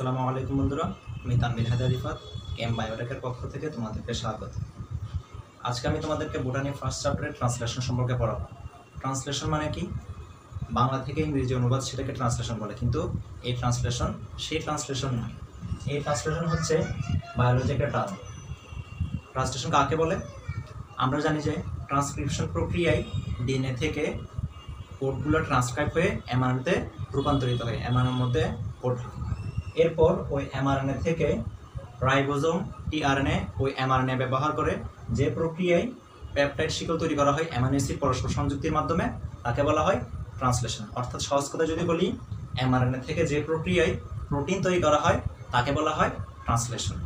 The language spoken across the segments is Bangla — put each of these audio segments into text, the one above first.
আসসালামু আলাইকুম বন্ধুরা, আমি তানবির হায়দার কেম বায়োটেকের পক্ষ থেকে তোমাদেরকে স্বাগত। আজকে আমি তোমাদেরকে বোটানি ফার্স্ট চ্যাপ্টারের ট্রান্সলেশন সম্পর্কে পড়াবো। ট্রান্সলেশন মানে কি? বাংলা থেকে ইংরেজি অনুবাদ সেটাকে ট্রান্সলেশন বলে, কিন্তু এই ট্রান্সলেশন সেই ট্রান্সলেশন নয়। এই ট্রান্সলেশন হচ্ছে বায়োলজি একটা টার্ম ট্রান্সলেশন কাকে বলে? আমরা জানি যে ট্রান্সক্রিপশন প্রক্রিয়ায় ডিএনএ থেকে কোডগুলো ট্রান্সক্রাইব হয়ে এমআরএনএতে রূপান্তরিত হয়। এমআরএনের মধ্যে কোড এরপর ওই এমআরএনএ থেকে রাইবোজোম টিআরএনএ ওই এমআরএনএ ব্যবহার করে যে প্রক্রিয়ায় পেপটাইড শিকল তৈরি করা হয় অ্যামাইনো অ্যাসিড পরস্পর সংযুক্তির মাধ্যমে, তাকে বলা হয় ট্রান্সলেশন অর্থাৎ সহজ কথা যদি বলি এমআরএনএ থেকে যে প্রক্রিয়ায় প্রোটিন তৈরি করা হয়, তাকে বলা হয় ট্রান্সলেশন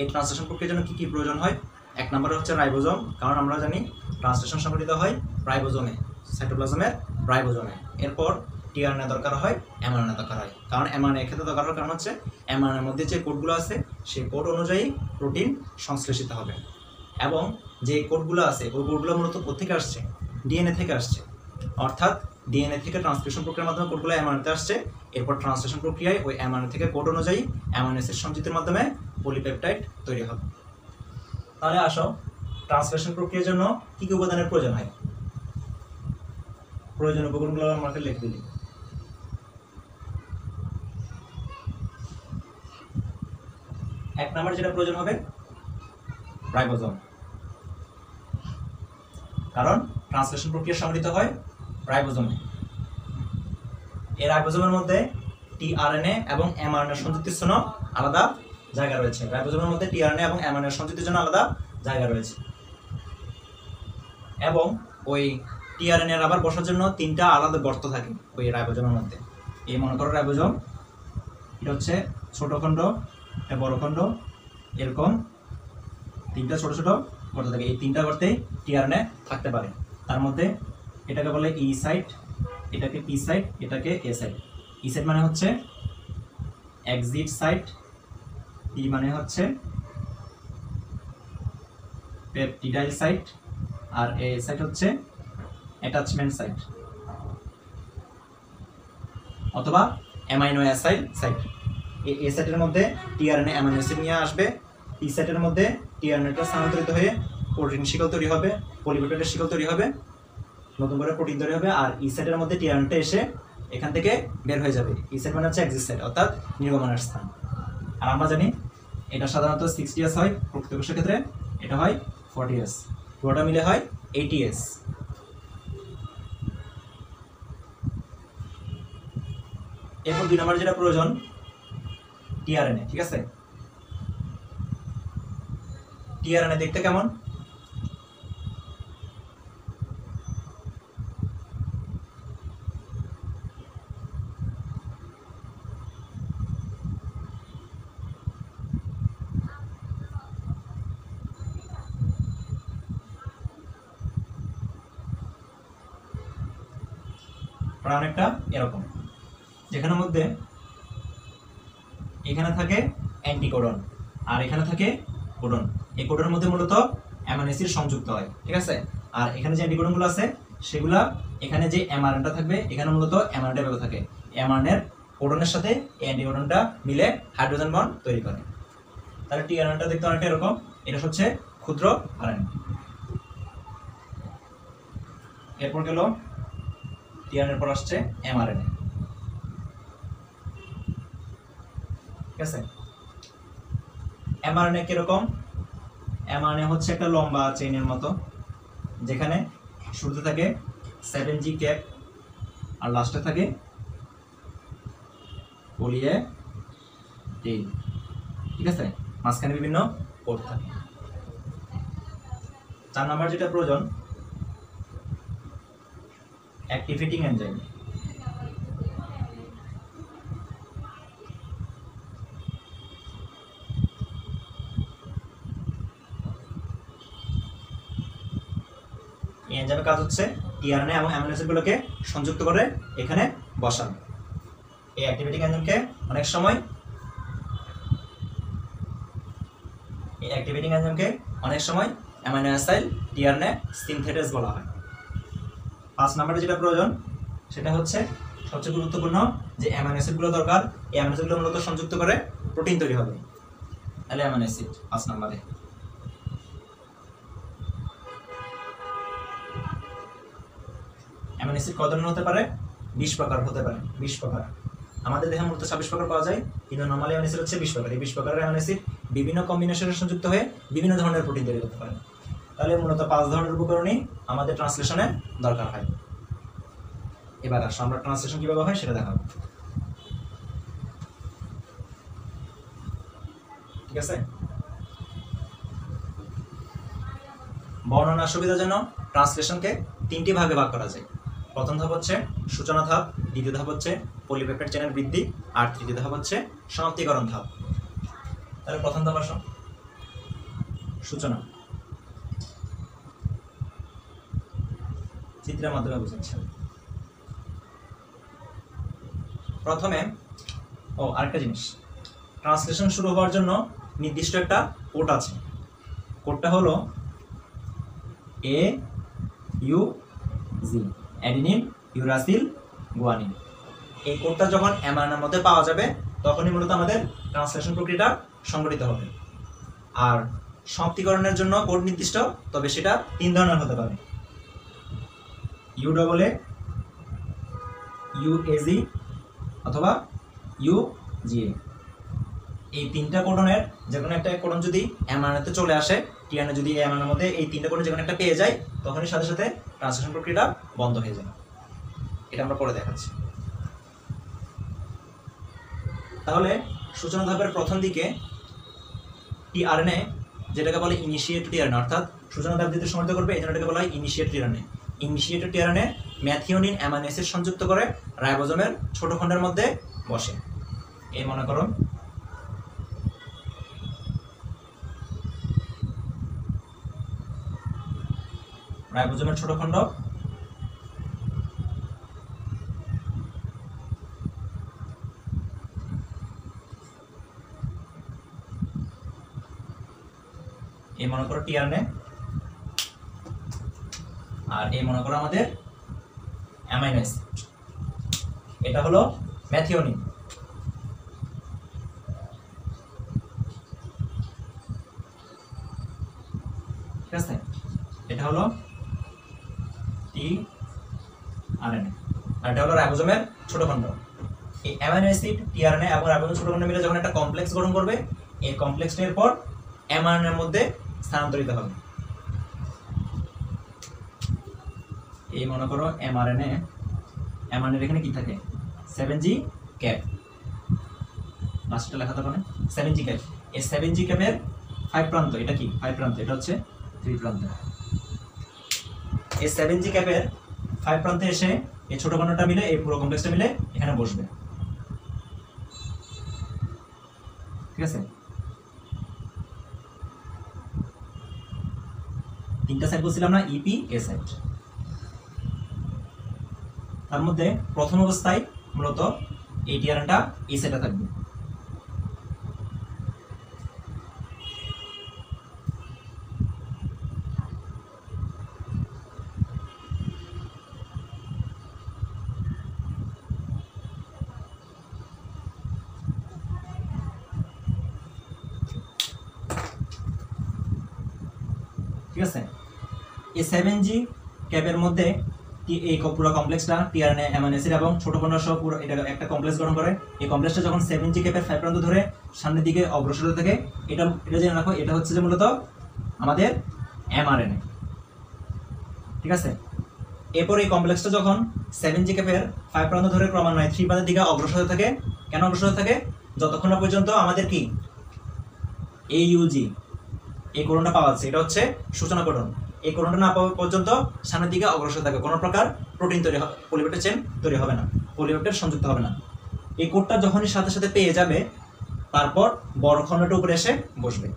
এই ট্রান্সলেশন প্রক্রিয়ার জন্য কী কী প্রয়োজন হয়? এক নম্বরে হচ্ছে রাইবোজোম, কারণ আমরা জানি ট্রান্সলেশন সংঘটিত হয় রাইবোজোমে সাইটোপ্লাজমের রাইবোজোমে। এরপর টিআরএনএ দরকার হয়, এমআরএনএ দরকার হয়। কারণ এমআরএনএ ক্ষেত্রে দরকার হওয়ার কারণ হচ্ছে, এমআরএনএর মধ্যে যে কোডগুলো আছে, সেই কোড অনুযায়ী প্রোটিন সংশ্লেষিত হবে। এবং যে কোডগুলো আছে, ওই কোডগুলো মূলত কোথেকে আসছে? ডিএনএ থেকে আসছে। অর্থাৎ ডিএনএ থেকে ট্রান্সক্রিপশন প্রক্রিয়ার মাধ্যমে কোডগুলো এমআরএনএতে আসছে, এরপর ট্রান্সলেশন প্রক্রিয়ায় ওই এমআরএনএ থেকে কোড অনুযায়ী অ্যাসিড সংযুক্তির মাধ্যমে পলিপেপটাইড তৈরি হবে। তাহলে আসো, ট্রান্সলেশন প্রক্রিয়ার জন্য কী কী উপাদানের প্রয়োজন হয়? প্রয়োজনীয় উপকরণগুলো আমাকে লিখে দিলি এক নাম্বার যেটা প্রয়োজন হবে, রাইবোজোম। কারণ ট্রান্সলেশন প্রক্রিয়া সংঘটিত হয় রাইবোজোমে। এই রাইবোজোমের মধ্যে টিআরএনএ এবং এমআরএনএ সংযুক্তির জন্য আলাদা জায়গা রয়েছে। রাইবোজোমের মধ্যে টিআরএনএ এবং এমআরএনএ সংযুক্তির জন্য আলাদা জায়গা রয়েছে। এবং ওই টিআরএনএ আবার বসার জন্য তিনটা আলাদা গর্ত থাকে ওই রাইবোজোমের মধ্যে। এই মনে করো রাইবোজোম, এটা হচ্ছে ছোট খণ্ড এটা বড় খণ্ড, এরকম তিনটা ছোট ছোট গর্ত থাকে। এই তিনটা গর্তেই টিআরএনএ থাকতে পারে। তার মধ্যে এটাকে বলে ই সাইট এটাকে পি সাইট এটাকে এ সাইট ই সাইট মানে হচ্ছে এক্সিট সাইট পি মানে হচ্ছে পেপটিডাইল সাইট আর এ সাইট হচ্ছে অ্যাটাচমেন্ট সাইট অথবা অ্যামাইনো অ্যাসাইড সাইট এ সাইটের মধ্যে টিআরএনএ অ্যামাইনো অ্যাসিড নিয়ে আসবে। পি সাইটের মধ্যে টিআরএনএটা স্থানান্তরিত হয়ে প্রোটিন শিকল তৈরি হবে পলিপেপটাইডের শিকল তৈরি হবে, নতুন করে প্রোটিন তৈরি হবে, আর ই সাইটের মধ্যে টিআরএনটা এসে এখান থেকে বের হয়ে যাবে। ই সাইট মানে হচ্ছে এক্সিট সাইট অর্থাৎ নির্গমনের স্থান। আর আমরা জানি এটা সাধারণত সিক্সটি ইয়ার্স হয় প্রকৃত কোষের ক্ষেত্রে এটা হয় ফর্টি ইয়ার্স পুরোটা মিলে হয় এইটি ইয়ার্স এরপর দুই নম্বর যেটা প্রয়োজন টিআরএনএ ঠিক আছে? টিআরএনএ দেখতে কেমন? অনেকটা এরকম। যেখানের মধ্যে এখানে থাকে অ্যান্টিকোডন, আর এখানে থাকে কোডন। এই কোডনের মধ্যে মূলত অ্যামাইনো অ্যাসিড সংযুক্ত হয়, ঠিক আছে? আর এখানে যে অ্যান্টিকোডনগুলো আছে, সেগুলা এখানে যে এমআরএনটা থাকবে, এখানে মূলত এমআরএনটা ব্যবহার থাকে। এমআরএনের কোডনের সাথে এই অ্যান্টিকোডনটা মিলে হাইড্রোজেন বন্ড তৈরি করে। তাহলে টিআরএনটা দেখতে অনেকটা এরকম। এটা হচ্ছে ক্ষুদ্র আরএনএ। এরপর গেল টিআরএনএর পর আসছে এমআরএনএ ঠিক আছে? এমআরএনএ কীরকম? এমআরএনএ হচ্ছে একটা লম্বা চেইনের মতো, যেখানে শুরুতে থাকে সেভেন জি ক্যাপ আর লাস্টে থাকে পলিয়ে টেইল ঠিক আছে? মাঝখানে বিভিন্ন পোর্ট থাকে। চার নাম্বার যেটা প্রয়োজন অ্যাক্টিভেটিং এনজাইম এই এনজাইমের কাজ হচ্ছে টিআরএনএ এবং অ্যামিনো অ্যাসিডগুলোকে সংযুক্ত করে এখানে বসানো। এই অ্যাক্টিভেটিং এনজাইমকে অনেক সময় এই অ্যাক্টিভেটিং এনজাইমকে অনেক সময় অ্যামাইনো অ্যাসাইড টিআরএনএ সিনথেটেস বলা হয়। পাঁচ নম্বরে যেটা প্রয়োজন, সেটা হচ্ছে সবচেয়ে গুরুত্বপূর্ণ যে অ্যামাইনো অ্যাসিডগুলো দরকার, এই অ্যামাইনো অ্যাসিডগুলো মূলত সংযুক্ত করে প্রোটিন তৈরি হবে। তাহলে অ্যামাইনো অ্যাসিড পাঁচ নম্বরে। অ্যামাইনো অ্যাসিড কত ধরনের হতে পারে বিশ প্রকার হতে পারে বিশ প্রকার। আমাদের দেহে মূলত ছাব্বিশ প্রকার পাওয়া যায়, কিন্তু নর্মালি অ্যামাইনো অ্যাসিড হচ্ছে বিশ প্রকার। এই বিশ প্রকারের অ্যামাইনো অ্যাসিড বিভিন্ন কম্বিনেশনে সংযুক্ত হয়ে বিভিন্ন ধরনের প্রোটিন তৈরি করতে পারে। তাহলে মূলত পাঁচ ধরনের উপকরণই আমাদের ট্রান্সলেশনে দরকার হয়। এবার আসো, আমরা ট্রান্সলেশন কীভাবে হয় সেটা দেখাবো। ঠিক আছে? বর্ণনার সুবিধার জন্য ট্রান্সলেশনকে তিনটি ভাগে ভাগ করা যায়। প্রথম ধাপ হচ্ছে সূচনা ধাপ, দ্বিতীয় ধাপ হচ্ছে পলিপেপেড চেনের বৃদ্ধি, আর তৃতীয় ধাপ হচ্ছে সমাপ্তিকরণ ধাপ। তাহলে প্রথম ধাপ আসো। সূচনা। চিত্রের মাধ্যমে বুঝাচ্ছি প্রথমে, ও, আরেকটা জিনিস। ট্রান্সলেশন শুরু হওয়ার জন্য নির্দিষ্ট একটা কোড আছে। কোডটা হলো A U G adenine, uracil, guanine. এই কোডটা যখন অ্যামাইনোর মধ্যে পাওয়া যাবে, তখনই মূলত আমাদের ট্রান্সলেশন প্রক্রিয়াটা সংগঠিত হবে। আর সমাপ্তিকরণের জন্য কোড নির্দিষ্ট, তবে সেটা তিন ধরনের হতে পারে। ইউ ডবল এ ইউএজি অথবা ইউ জিএ এই তিনটা কোডনের যে কোনো একটা কোডন যদি অ্যামানোতে চলে আসে টিয়ানে যদি অ্যামানোর মধ্যে এই তিনটা কোডন যে কোনো একটা পেয়ে যায়, তখনই সাথে সাথে ট্রান্সলেশন প্রক্রিয়াটা বন্ধ হয়ে যায়। এটা আমরা পরে দেখাচ্ছি। তাহলে সূচনা ধাপের প্রথম দিকে টিআরএনএ যেটাকে বলে ইনিশিয়েট টিআরএনএ অর্থাৎ সূচনা ধাপ দিতে সমর্থ করবে, এই জন্য এটাকে বলা হয় initiate tRNA initiated tRNA methionine amino সংযুক্ত করে রাইবোজোমের ছোট খণ্ডের মধ্যে বসে। এই মনে করো রাইবোজোমের ছোট খণ্ড। এই মনে করো টিআরএনএ আর এই মনে করো আমাদের অ্যামাইনো এটা হলো ম্যাথিওনিন ঠিক আছে? এটা হলো টি আরএনএ আর এটা হলো রাইবোজোমের ছোট খণ্ড। এই অ্যামাইনো অ্যাসিড, টিআরএনএ এবং রাইবোজোমের ছোট খণ্ড মিলে যখন একটা কমপ্লেক্স গঠন করবে, এই কমপ্লেক্সটার পর অ্যামাইনোর মধ্যে স্থানান্তরিত হবে। এই মনে করো এমআরএনএ এমআরএনএর এখানে কি থাকে? সেভেন জি ক্যাপ লাস্টটা লেখা থাকবে সেভেন জি ক্যাপ এই সেভেন জি ক্যাপের ফাইভ প্রান্ত, এটা কি? ফাইভ প্রান্ত, এটা হচ্ছে থ্রি প্রান্ত। এই সেভেন জি ক্যাপের ফাইভ প্রান্তে এসে এই ছোট কণাটা মিলে, এই পুরো কমপ্লেক্সটা মিলে এখানে বসবে। ঠিক আছে? তিনটা সাইড বলছিলাম না ইপি এ সাইড তার মধ্যে প্রথম অবস্থায় মূলত এই টিয়ারটা এই সাইডে থাকবে। ঠিক আছে? এই সেভেন জি ক্যাপের মধ্যে এই পুরো কমপ্লেক্সটা টিআরএনএ অ্যামাইনো অ্যাসিড এবং ছোট কণা সহ পুরো এটা একটা কমপ্লেক্স গঠন করে। এই কমপ্লেক্সটা যখন সেভেন জি ক্যাপের ফাইভ প্রান্ত ধরে সামনের দিকে অগ্রসর থাকে, এটা এটা জেনে রাখো, এটা হচ্ছে যে মূলত আমাদের এমআরএনএ ঠিক আছে? এরপর এই কমপ্লেক্সটা যখন সেভেন জি ক্যাপের ফাইভ প্রান্ত ধরে ক্রমান্বয়ে থ্রি প্রান্তের দিকে অগ্রসর থাকে, কেন অগ্রসর থাকে? যতক্ষণ না পর্যন্ত আমাদের কি? এই ইউজি এই কোডনটা পাওয়া যাচ্ছে। এটা হচ্ছে সূচনা কোডন। এই কোডনটা না পাওয়া পর্যন্ত সামনের দিকে অগ্রসর থাকবে। কোনো প্রকার প্রোটিন তৈরি হবে পলিপেপটাইড চেন তৈরি হবে না। পলিপেপটাইড সংযুক্ত হবে না। এই কোডটা যখনই সাথে সাথে পেয়ে যাবে, তারপর বড় খণ্ডটা উপরে এসে বসবে।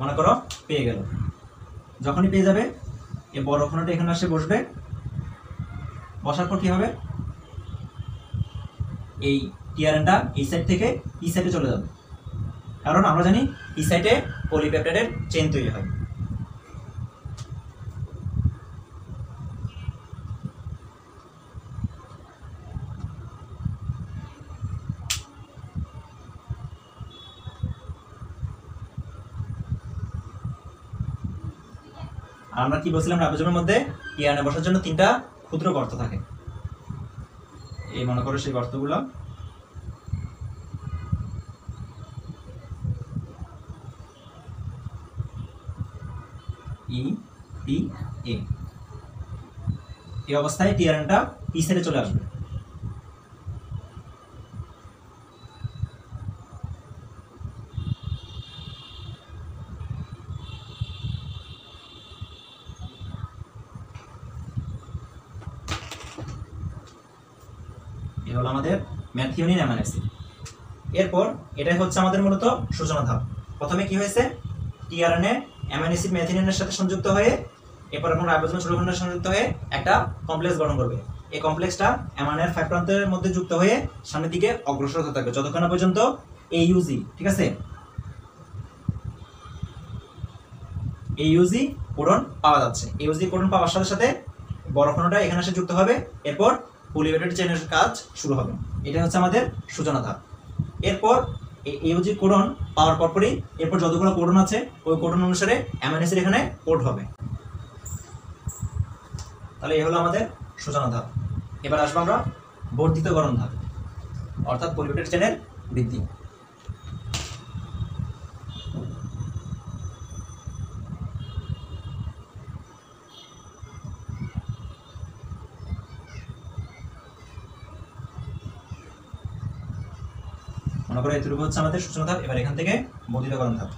মনে করো পেয়ে গেল। যখনই পেয়ে যাবে, এই বড় খণ্ডটা এখানে এসে বসবে। বসার পর কি হবে? এই টিআরএনটা এই সাইড থেকে ই সাইডে চলে যাবে। কারণ আমরা জানি এই সাইডে পলিপেপটাইডের চেন তৈরি হয়। আমরা কি বলছিলাম রাইবোজোমের মধ্যে টিআরএনএ বসার জন্য তিনটা ক্ষুদ্র গর্ত থাকে। এই মনে করো সেই গর্তগুলো। এই অবস্থায় টিআরএনটা পি সাইডে চলে আসবে। এ হলো আমাদের ম্যাথিওনিন অ্যামাইনো এরপর এটাই হচ্ছে আমাদের মূলত সূচনা ধাপ। প্রথমে কি হয়েছে? টিআরএনএ অ্যামাইনো অ্যাসিড ম্যাথিওনিনের সাথে সংযুক্ত হয়ে এরপর এখন রাইবোজোম ষোলখণ্ডের সংযুক্ত হয়ে একটা কমপ্লেক্স গঠন করবে। এই কমপ্লেক্সটা অ্যামাইনের ফাইভ প্রান্তের মধ্যে যুক্ত হয়ে সামনের দিকে অগ্রসর হতে থাকবে। যতক্ষণ পর্যন্ত এইউজি ঠিক আছে? এই ইউজি কোডন পাওয়া যাচ্ছে। এই ইউজি কোডন পাওয়ার সাথে সাথে বড় খণ্ডটা এখানে এসে যুক্ত হবে। এরপর পলিভেটেড চেনের কাজ শুরু হবে। এটা হচ্ছে আমাদের সূচনা ধাপ। এরপর এই ইউজি কোডন পাওয়ার পরপরই, এরপর যতগুলো কোডন আছে, ওই কোডন অনুসারে অ্যামাইনোসিড এখানে কোড হবে। তাহলে এ হলো আমাদের সূচনা ধাপ। এবার আসব আমরা বর্ধিত গরম ধাপ, অর্থাৎ পলিভেটেড চেনের বৃদ্ধি। মনে করো এতটুকু হচ্ছে আমাদের সূচনা ধাপ, এবার এখান থেকে বর্ধিতকরণ ধাপ।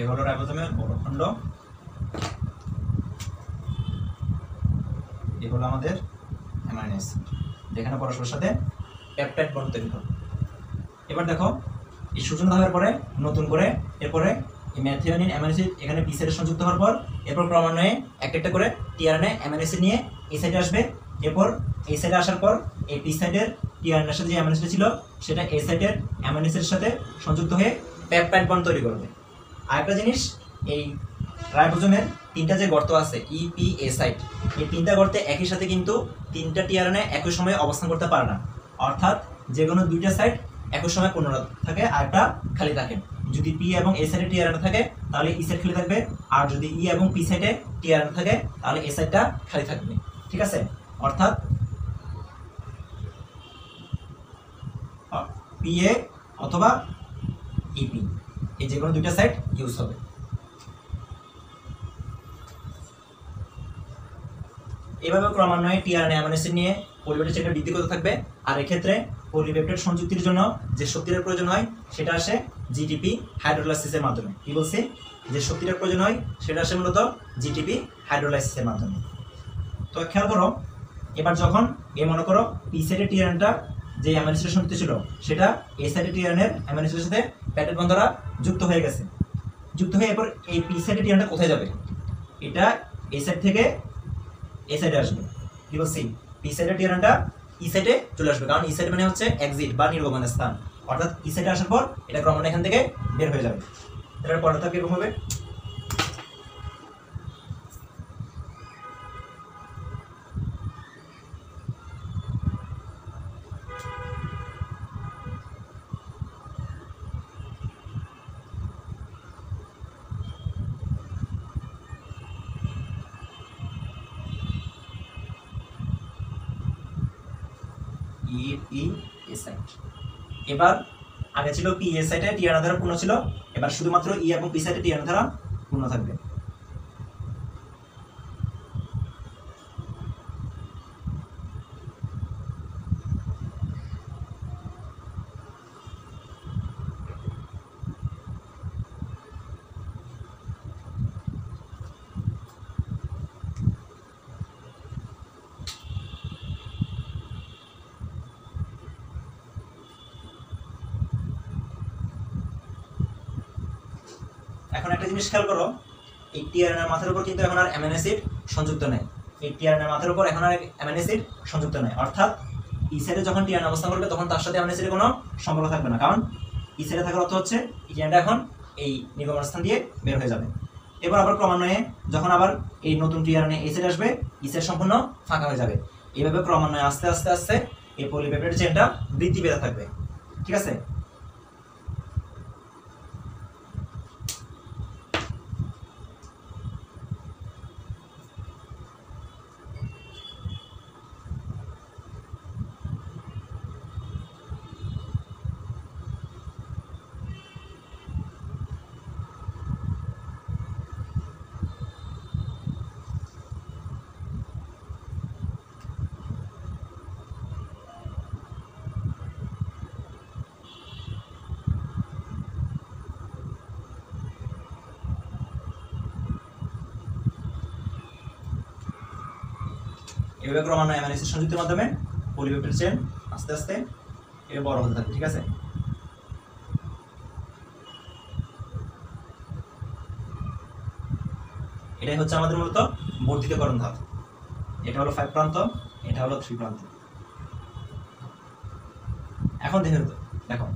এ হলো রাইবোজোমের বড় খণ্ড এ আমাদের অ্যামাইনো অ্যাসিড যেখানে পরস্পরের সাথে পেপটাইড বন্ড তৈরি হবে এবার দেখো, এই সূচনা ধাপের পরে নতুন করে এরপরে ম্যাথিওনিন অ্যামাইনো অ্যাসিড এখানে পি সাইডে সংযুক্ত হওয়ার পর এরপর ক্রমান্বয়ে একটা একটা করে টিআরএনএ অ্যামাইনো অ্যাসিড নিয়ে এই সাইডে আসবে। এরপর এই সাইডে আসার পর এই পি সাইডের টিআরএনএর সাথে যে অ্যামাইনো অ্যাসিড ছিল, সেটা এই সাইডের অ্যামাইনো অ্যাসিডের সাথে সংযুক্ত হয়ে পেপটাইড বন্ড তৈরি করবে। আরেকটা জিনিস, এই রাইবোজোমের তিনটা যে গর্ত আছে ই পি এ সাইট এই তিনটা গর্তে একই সাথে কিন্তু তিনটা টিআরএনএ একই সময়ে অবস্থান করতে পারে না। অর্থাৎ যে কোনো দুইটা সাইট একই সময় পুনরায় থাকে আর একটা খালি থাকে। যদি পি এবং এ সাইডে টিআরএনএ থাকে, তাহলে ই সাইড খালি থাকবে। আর যদি ই এবং পি সাইডে টিআরএনএ থাকে, তাহলে এ সাইডটা খালি থাকবে। ঠিক আছে? অর্থাৎ পি এ অথবা ইপি এই যে কোনো দুইটা সাইট ইউজ হবে। এভাবে ক্রমান্বয়ে টিআরএনএ অ্যামিনো অ্যাসিড নিয়ে পলিপেপটাইড চেনটা বৃদ্ধি করতে থাকবে। আর এক্ষেত্রে পলিপেপটাইড সংযুক্তির জন্য যে শক্তির প্রয়োজন হয়, সেটা আসে জিটিপি হাইড্রোলাইসিসের মাধ্যমে। কি বলছি? যে শক্তিটার প্রয়োজন হয়, সেটা আসে মূলত জিটিপি হাইড্রোলাইসিসের মাধ্যমে। তো খেয়াল করো, এবার যখন এ মনে করো পি সাইডের টিআরএনটা যে অ্যামিনো অ্যাসিডের শক্তি ছিল, সেটা এ সাইডের টিআরএনের অ্যামিনো অ্যাসিডের সাথে প্যাটের বন্ধরা যুক্ত হয়ে গেছে। যুক্ত হয়ে এরপর এই পি সাইডের টিআরএনটা কোথায় যাবে? এটা এ সাইড থেকে এ সাইডে আসবে। কি বলছি? পি সাইডের টিআরএনটা ই সাইডে চলে আসবে। কারণ ই সাইড মানে হচ্ছে এক্সিট বা নির্গমনের স্থান। অর্থাৎ ই সাইডে আসার পর এটা ক্রমান্বয়ে এখান থেকে বের হয়ে যাবে। এটার কীরকম হবে? এবার আগে ছিল পি এ সাইডে টিআরএন ধারা পূর্ণ ছিল, এবার শুধুমাত্র ই এবং পি সাইডে টিআরএন ধারা পূর্ণ থাকবে। জিনিস খেয়াল করো, এই টিআরএনএর মাথার উপর কিন্তু এখন আর অ্যামিনো অ্যাসিড সংযুক্ত নেই। এই টিআরএনএর মাথার উপর এখন আর অ্যামিনো অ্যাসিড সংযুক্ত নেই। অর্থাৎ ই সাইডে যখন টিআরএন অবস্থান করবে, তখন তার সাথে অ্যামিনো অ্যাসিডের কোনো সম্পর্ক থাকবে না। কারণ ই সাইডে থাকার অর্থ হচ্ছে, এই টিআরএনটা এখন এই নির্গমন স্থান দিয়ে বের হয়ে যাবে। এবার আবার ক্রমান্বয়ে যখন আবার এই নতুন টিআরএনএ এই সাইড আসবে, ই সাইড সম্পূর্ণ ফাঁকা হয়ে যাবে। এইভাবে ক্রমান্বয়ে আস্তে আস্তে আস্তে এই পলিপেপটাইড চেনটা বৃদ্ধি পেতে থাকবে। ঠিক আছে? এভাবে ক্রমান্বয়ে অ্যামিনো অ্যাসিড সংযুক্তির মাধ্যমে পলিপেপটাইড চেন আস্তে আস্তে এ বড় হতে থাকবে ঠিক আছে? এটাই হচ্ছে আমাদের মূলত বর্ধিতকরণ ধাপ। এটা হলো ফাইভ প্রান্ত, এটা হলো থ্রি প্রান্ত। এখন দেখে তো দেখো,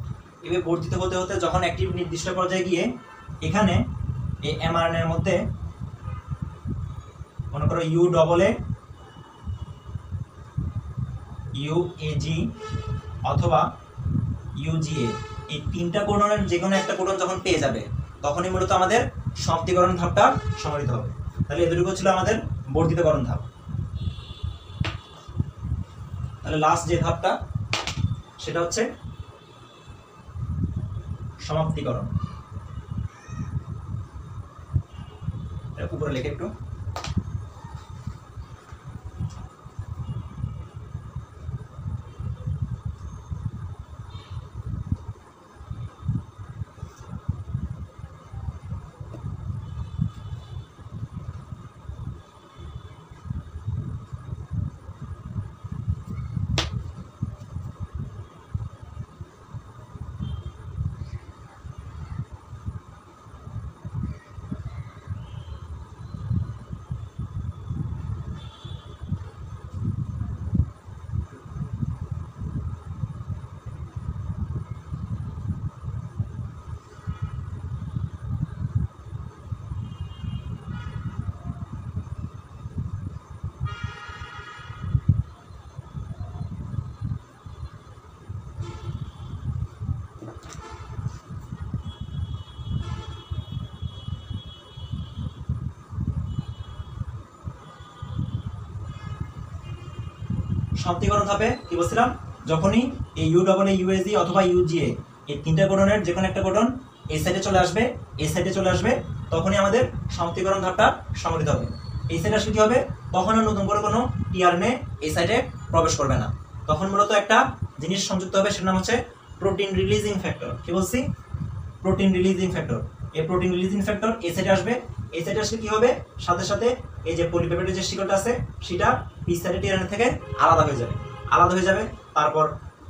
এভাবে বর্ধিত হতে হতে যখন একটি নির্দিষ্ট পর্যায়ে গিয়ে এখানে এই এমআরএন এর মধ্যে মনে করো ইউ ডবল এ ইউএজি অথবা ইউজিএ এই তিনটা কোডনের যে কোনো একটা কোডন যখন পেয়ে যাবে, তখনই মূলত আমাদের সমাপ্তিকরণ ধাপটা সংগঠিত হবে। তাহলে এদুটুকু ছিল আমাদের বর্ধিতকরণ ধাপ। তাহলে লাস্ট যে ধাপটা, সেটা হচ্ছে সমাপ্তিকরণ। উপরে লেখে একটু। সমাপ্তিকরণ ধাপে কি বলছিলাম? যখনই এই ইউ ডবল ইউএসি অথবা ইউজিএ এই তিনটা কোডনের যে কোনো একটা কোডন এই সাইডে চলে আসবে, এই সাইডে চলে আসবে, তখনই আমাদের সমাপ্তিকরণ ধাপটা সংগঠিত হবে। এই সাইডে আসলে কি হবে? তখন আর নতুন করে কোনো টিআরএনএ এই সাইডে প্রবেশ করবে না। তখন মূলত একটা জিনিস সংযুক্ত হবে, সেটার নাম হচ্ছে প্রোটিন রিলিজিং ফ্যাক্টর কি বলছি? প্রোটিন রিলিজিং ফ্যাক্টর এই প্রোটিন রিলিজিং ফ্যাক্টর এই সাইডে আসবে এই সাইডে আসলে কি হবে? সাথে সাথে এই যে পলিপেপেটের যে শিকলটা আছে, সেটা পি সাইডে টিআরএনএ থেকে আলাদা হয়ে যাবে। আলাদা হয়ে যাবে। তারপর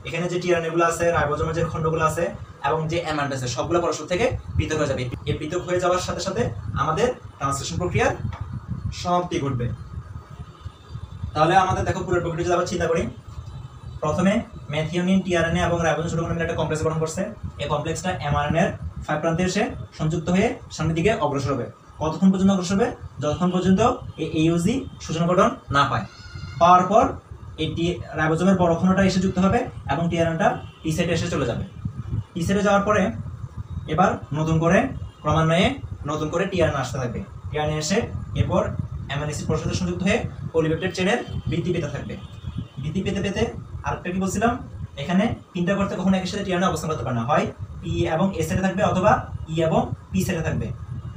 এখানে যে টিআরএনএগুলো আছে, রাইবোজোমের যে খণ্ডগুলো আছে এবং যে অ্যামান্ড আছে, সবগুলো পরস্পর থেকে পৃথক হয়ে যাবে। এই পৃথক হয়ে যাওয়ার সাথে সাথে আমাদের ট্রান্সলেশন প্রক্রিয়ার সমাপ্তি ঘটবে। তাহলে আমাদের দেখো পুরো প্রক্রিয়া যদি আবার চিন্তা করি। প্রথমে ম্যাথিওনিন টিআরএনএ এবং রাইবোজোম সুডোকোনা মিলে একটা কমপ্লেক্স গঠন করছে। এই কমপ্লেক্সটা এমআরএনএ এর ফাইভ প্রান্তে এসে সংযুক্ত হয়ে সামনের দিকে অগ্রসর হবে। কতক্ষণ পর্যন্ত অগ্রসর হবে? যতক্ষণ পর্যন্ত এই এইউজি সূচনা গঠন না পায়। পাওয়ার পর এই টি রাইবোজোমের বড় খণ্ডটা এসে যুক্ত হবে এবং টিআরএনটা টি সাইডে এসে চলে যাবে। টি সাইডে যাওয়ার পরে এবার নতুন করে ক্রমান্বয়ে নতুন করে টিআরএন আসতে থাকবে। টিআরএন এসে এরপর পরশুর সাথে সংযুক্ত হয়ে পলিপেপটাইড চেনের বৃদ্ধি পেতে থাকবে। বৃদ্ধি পেতে পেতে আরেকটা কি বলছিলাম? এখানে তিনটা করতে কখনো একের সাথে টিআরএন অবস্থান করতে পারে না। হয় পি এবং এ সাইডে থাকবে অথবা ই এবং পি সাইডে থাকবে।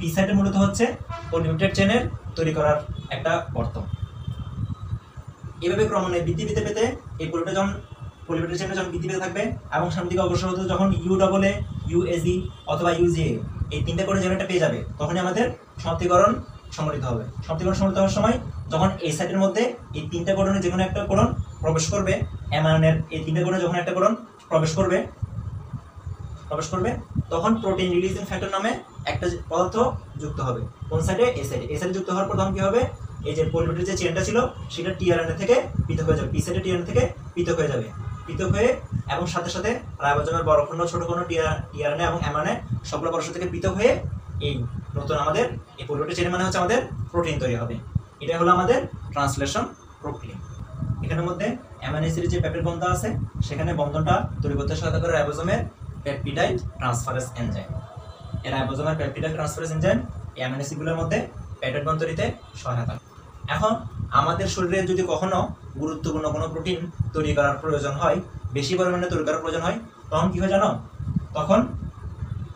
পি সাইডে মূলত হচ্ছে পলিপেপটাইড চেনের তৈরি করার একটা গর্ত। এভাবে ক্রমান্বয়ে বৃদ্ধি পেতে পেতে এই পলিপেপটাইড যখন পলিপেপটাইড চেনটা যখন বৃদ্ধি পেতে থাকবে এবং সামনের দিকে অগ্রসর হতে যখন U double A U UAC অথবা ইউ ইউজিএ এই তিনটা করে যেন পেয়ে যাবে, তখনই আমাদের সমাপ্তিকরণ সংগঠিত হবে। সমাপ্তিকরণ সংগঠিত হওয়ার সময় যখন এই সাইডের মধ্যে এই তিনটা কোডনে যে কোনো একটা কোডন প্রবেশ করবে এমআরএনের এই তিনটা কোডনে যখন একটা কোডন প্রবেশ করবে প্রবেশ করবে, তখন প্রোটিন রিলিজিং ফ্যাক্টর নামে একটা পদার্থ যুক্ত হবে। কোন সাইডে এ? সাইডে এ। সাইডে যুক্ত হওয়ার পর তখন কি হবে? এই যে পলিপেটের যে চেনটা ছিল, সেটা টিআরএনএ থেকে পৃথক হয়ে যাবে। পি সাইডে টিআরএনএ থেকে পৃথক হয়ে যাবে। পৃথক হয়ে এবং সাথে সাথে রাইবোজোমের বড় খণ্ড, ছোট খণ্ড টিআরএনএ এবং এমআরএনএ সবগুলো পরস্পর থেকে পৃথক হয়ে এই নতুন আমাদের এই পলিপেটের চেন মানে হচ্ছে আমাদের প্রোটিন তৈরি হবে। এটা হলো আমাদের ট্রান্সলেশন প্রক্রিয়া। এখানের মধ্যে অ্যামাইনো যে প্যাপের বন্ধন আছে, সেখানে বন্ধনটা তৈরি করতে সহায়তা করে রাইবোজোমের পেপটিডাইড ট্রান্সফারেন্স এনজাইম এই রাইবোজোমের পেপটিডাইড ট্রান্সফারেস এনজাইম এই অ্যামাইনো অ্যাসিডগুলোর মধ্যে তৈরিতে সহায়তা। এখন আমাদের শরীরে যদি কখনো গুরুত্বপূর্ণ কোনো প্রোটিন তৈরি করার প্রয়োজন হয়, বেশি পরিমাণে তৈরি করার প্রয়োজন হয়, তখন কি হয় জানো? তখন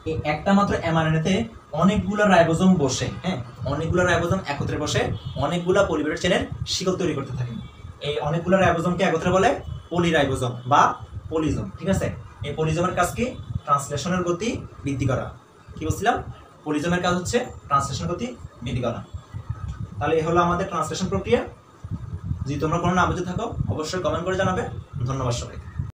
এই একটা মাত্র এমআরএনএতে অনেকগুলো রাইবোজোম বসে হ্যাঁ? অনেকগুলো রাইবোজোম একত্রে বসে অনেকগুলো পলিপেটেড চেনের শিকল তৈরি করতে থাকে। এই অনেকগুলো রাইবোজোমকে একত্রে বলে পলিরাইবোজোম বা পলিজোম, ঠিক আছে? এই পলিজমের কাজ কি? ট্রান্সলেশনের গতি বৃদ্ধি করা। কি বলছিলাম? পলিজমের কাজ হচ্ছে ট্রান্সলেশন গতি বৃদ্ধি করা। তাহলে এই হলো আমাদের ট্রান্সলেশন প্রক্রিয়া। যদি তোমরা কোনো না বুঝে থাকো, অবশ্যই কমেন্ট করে জানাবে। ধন্যবাদ সবাইকে।